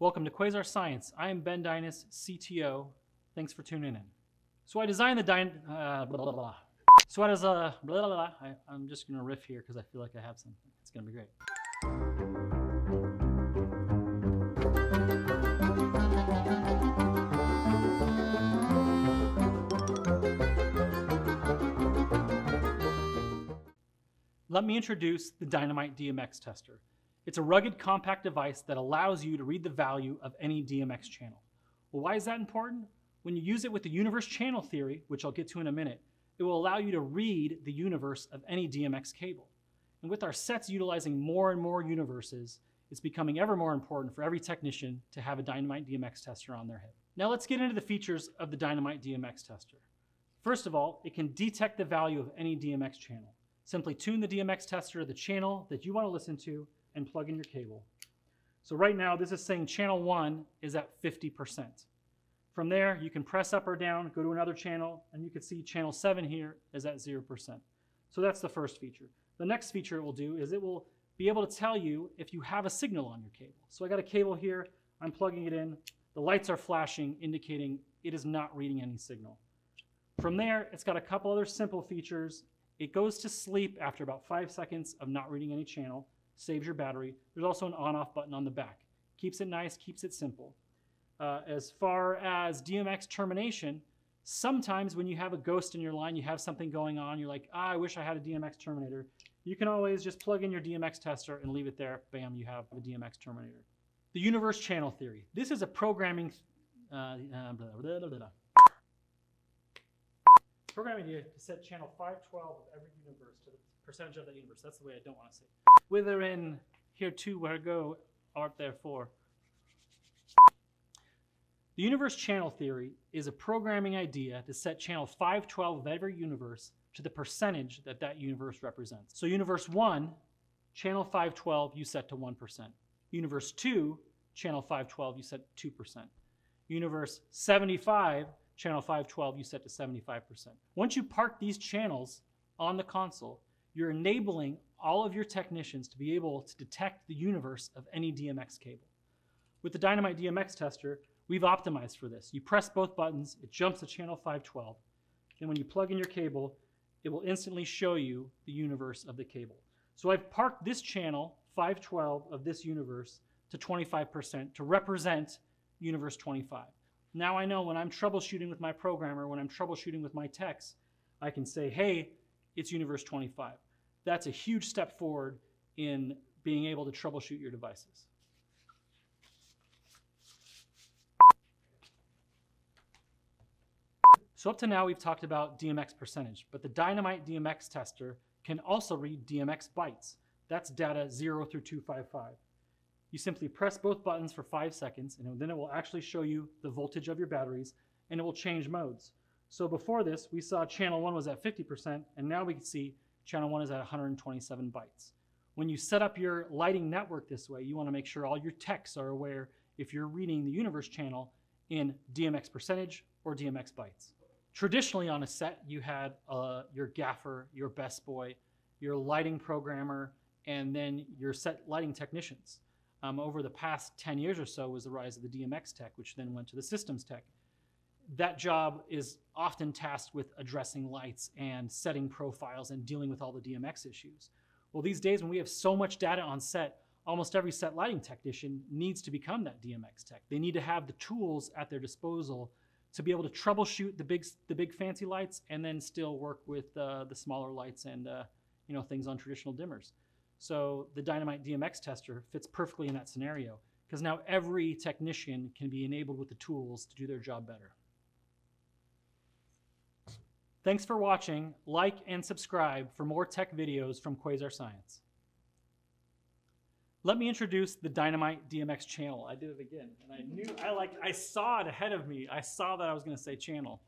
Welcome to Quasar Science. I am Ben Dynice, CTO. Thanks for tuning in. So I designed the dyn. Uh, blah, blah, blah. So is a blah, blah, blah. I, I'm just going to riff here because I feel like I have something. It's going to be great. Let me introduce the Dynamite DMX tester. It's a rugged, compact device that allows you to read the value of any DMX channel. Well, why is that important? When you use it with the universe channel theory, which I'll get to in a minute, it will allow you to read the universe of any DMX cable. And with our sets utilizing more and more universes, it's becoming ever more important for every technician to have a Dynamite DMX tester on their hip. Now let's get into the features of the Dynamite DMX tester. First of all, it can detect the value of any DMX channel. Simply tune the DMX tester to the channel that you want to listen to and plug in your cable. So right now, this is saying channel one is at 50%. From there, you can press up or down, go to another channel, and you can see channel seven here is at 0%. So that's the first feature. The next feature it will do is it will be able to tell you if you have a signal on your cable. So I got a cable here, I'm plugging it in, the lights are flashing, indicating it is not reading any signal. From there, it's got a couple other simple features. It goes to sleep after about five seconds of not reading any channel, saves your battery. There's also an on-off button on the back. Keeps it nice, keeps it simple. Uh, as far as DMX termination, sometimes when you have a ghost in your line, you have something going on, you're like, ah, I wish I had a DMX terminator. You can always just plug in your DMX tester and leave it there. Bam, you have a DMX terminator. The universe channel theory. This is a programming uh, uh, blah, blah, blah, programming to, to set channel 512 of every universe to the percentage of that universe. That's the way I don't want to say it. Whether in here too, where go, art therefore. The universe channel theory is a programming idea to set channel 512 of every universe to the percentage that that universe represents. So universe 1, channel 512 you set to 1%. Universe 2, channel 512 you set 2%. Universe 75, channel 512 you set to 75%. Once you park these channels on the console, you're enabling all of your technicians to be able to detect the universe of any DMX cable. With the Dynamite DMX tester, we've optimized for this. You press both buttons, it jumps to channel 512. And when you plug in your cable, it will instantly show you the universe of the cable. So I've parked this channel, 512 of this universe, to 25% to represent universe 25. Now I know when I'm troubleshooting with my programmer, when I'm troubleshooting with my techs, I can say, hey, it's universe 25. That's a huge step forward in being able to troubleshoot your devices. So up to now, we've talked about DMX percentage, but the Dynamite DMX tester can also read DMX bytes. That's data 0 through 255. You simply press both buttons for five seconds, and then it will actually show you the voltage of your batteries, and it will change modes. So before this, we saw channel 1 was at 50%, and now we can see channel 1 is at 127 bytes. When you set up your lighting network this way, you want to make sure all your techs are aware if you're reading the universe channel in DMX percentage or DMX bytes. Traditionally on a set, you had uh, your gaffer, your best boy, your lighting programmer, and then your set lighting technicians. Um, over the past 10 years or so was the rise of the DMX tech, which then went to the systems tech. That job is often tasked with addressing lights and setting profiles and dealing with all the DMX issues. Well, these days when we have so much data on set, almost every set lighting technician needs to become that DMX tech. They need to have the tools at their disposal to be able to troubleshoot the big, the big fancy lights and then still work with uh, the smaller lights and uh, you know things on traditional dimmers. So the Dynamite DMX tester fits perfectly in that scenario because now every technician can be enabled with the tools to do their job better. Thanks for watching. Like and subscribe for more tech videos from Quasar Science. Let me introduce the Dynamite DMX channel. I did it again, and I knew I like I saw it ahead of me. I saw that I was going to say channel.